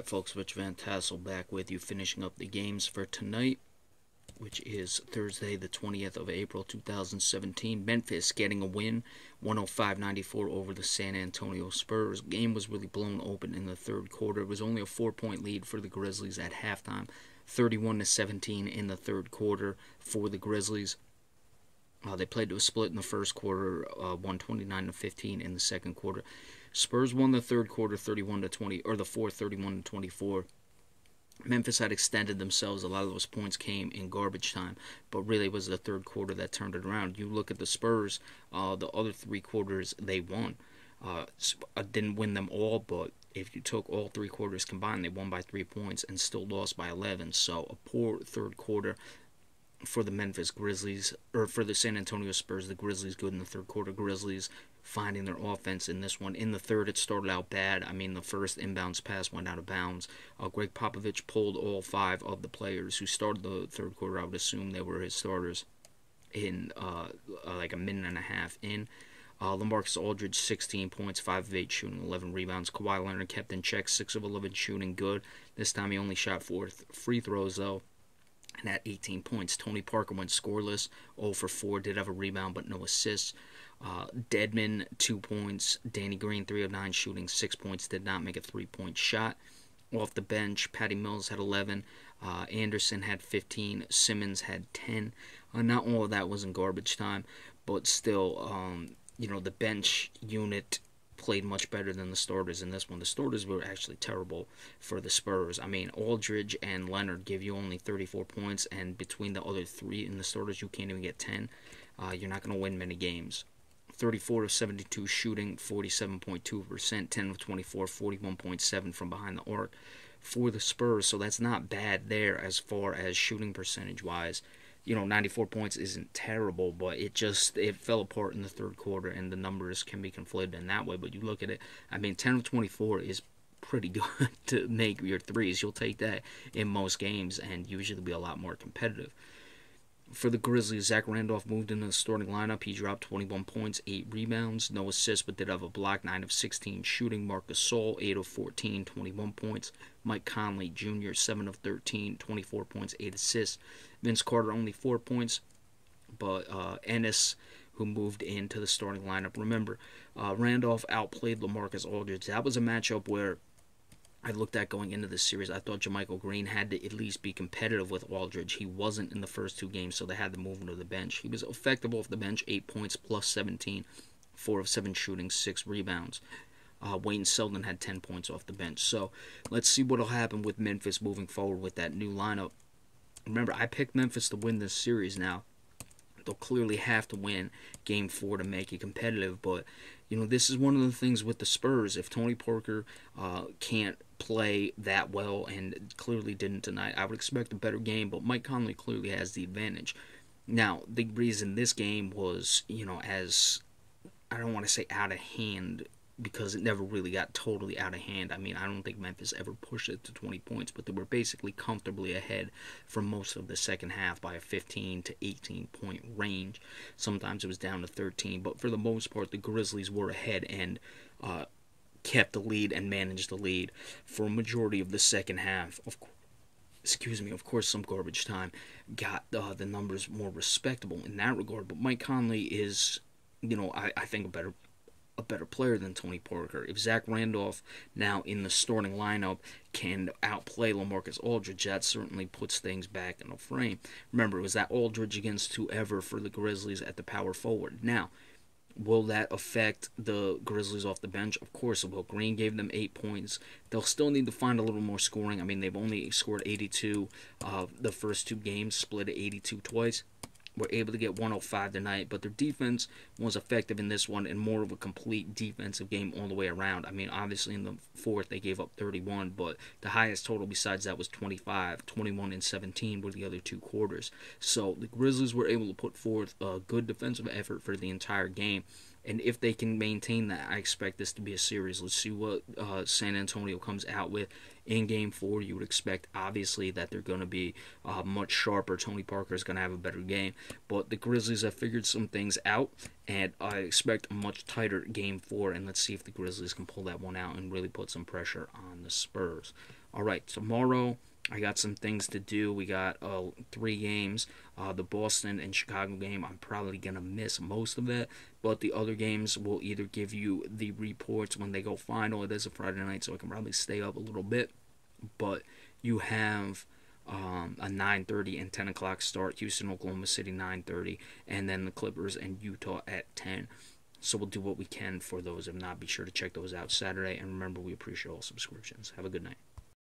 Alright, folks, Rich Van Tassel back with you, finishing up the games for tonight, which is Thursday, the 20th of April, 2017. Memphis getting a win, 105-94 over the San Antonio Spurs. Game was really blown open in the third quarter. It was only a four-point lead for the Grizzlies at halftime, 31-17 in the third quarter for the Grizzlies. Uh, they played to a split in the first quarter, uh, 129 to 15 in the second quarter. Spurs won the third quarter, 31 to 20, or the fourth, 31 to 24. Memphis had extended themselves. A lot of those points came in garbage time, but really it was the third quarter that turned it around. You look at the Spurs, uh, the other three quarters they won. Uh, uh didn't win them all, but if you took all three quarters combined, they won by three points and still lost by 11. So a poor third quarter for the Memphis Grizzlies, or for the San Antonio Spurs. The Grizzlies good in the third quarter. Grizzlies finding their offense in this one. In the third, it started out bad. I mean, the first inbounds pass went out of bounds. Uh, Gregg Popovich pulled all five of the players who started the third quarter. I would assume they were his starters in uh, uh, like a minute and a half in. Uh, Lamarcus Aldridge, 16 points, 5 of 8 shooting, 11 rebounds. Kawhi Leonard kept in check, 6 of 11 shooting, good. This time he only shot four free throws, though and at 18 points. Tony Parker went scoreless, 0 for 4, did have a rebound but no assists. Uh, Dedmon, 2 points. Danny Green, 3 of 9 shooting, 6 points, did not make a 3 point shot. Off the bench, Patty Mills had 11. Uh, Anderson had 15. Simmons had 10. Uh, not all of that was in garbage time, but still, um, you know, the bench unit played much better than the starters in this one. The starters were actually terrible for the Spurs. I mean, Aldridge and Leonard give you only 34 points, and between the other three in the starters, you can't even get 10. Uh, you're not going to win many games. 34 of 72 shooting, 47.2%, 10 of 24, 41.7 from behind the arc for the Spurs. So that's not bad there as far as shooting percentage wise you know 94 points isn't terrible but it just it fell apart in the third quarter and the numbers can be conflated in that way. But you look at it i mean 10 of 24 is pretty good to make your threes. You'll take that in most games and usually be a lot more competitive for the Grizzlies, Zach Randolph moved into the starting lineup. He dropped 21 points, 8 rebounds, no assists, but did have a block, 9 of 16 shooting. Marc Gasol, 8 of 14, 21 points. Mike Conley Jr., 7 of 13, 24 points, 8 assists. Vince Carter, only 4 points. But uh, Ennis, who moved into the starting lineup. Remember, uh, Randolph outplayed Lamarcus Aldridge. That was a matchup where I looked at going into this series. I thought JaMychal Green had to at least be competitive with Aldridge. He wasn't in the first two games, so they had to move him to the bench. He was effective off the bench, 8 points plus 17, 4 of 7 shooting, 6 rebounds. Uh, Wayne Selden had 10 points off the bench. So let's see what will happen with Memphis moving forward with that new lineup. Remember, I picked Memphis to win this series now. They'll clearly have to win game four to make it competitive, but you know, this is one of the things with the Spurs. If Tony Parker uh, can't play that well and clearly didn't tonight. I would expect a better game, but Mike Conley clearly has the advantage. Now, the reason this game was, you know, as I don't want to say out of hand because it never really got totally out of hand. I mean, I don't think Memphis ever pushed it to 20 points, but they were basically comfortably ahead for most of the second half by a 15 to 18 point range. Sometimes it was down to 13, but for the most part, the Grizzlies were ahead and uh, kept the lead and managed the lead for a majority of the second half. Of excuse me, of course, some garbage time got uh, the numbers more respectable in that regard. But Mike Conley is, you know, I, I think a better a better player than Tony Parker. If Zach Randolph now in the starting lineup can outplay Lamarcus Aldridge, that certainly puts things back in the frame. Remember, it was that Aldridge against whoever for the Grizzlies at the power forward. Now, Will that affect the Grizzlies off the bench? Of course it will. Green gave them eight points. They'll still need to find a little more scoring. I mean, they've only scored 82 uh, the first two games, split 82 twice were able to get 105 tonight, but their defense was effective in this one and more of a complete defensive game all the way around. I mean, obviously in the fourth they gave up 31, but the highest total besides that was 25. 21 and 17 were the other two quarters. So the Grizzlies were able to put forth a good defensive effort for the entire game. And if they can maintain that, I expect this to be a series. Let's see what uh, San Antonio comes out with in game four. You would expect, obviously, that they're going to be uh, much sharper. Tony Parker is going to have a better game. But the Grizzlies have figured some things out, and I expect a much tighter game four. And let's see if the Grizzlies can pull that one out and really put some pressure on the Spurs. All right, tomorrow I got some things to do. We got uh, three games. Uh, the Boston and Chicago game, I'm probably going to miss most of it. But the other games will either give you the reports when they go final. It is a Friday night, so I can probably stay up a little bit. But you have um, a 9:30 and 10 o'clock start. Houston, Oklahoma City, 9:30, and then the Clippers and Utah at 10. So we'll do what we can for those. If not, be sure to check those out Saturday. And remember, we appreciate all subscriptions. Have a good night.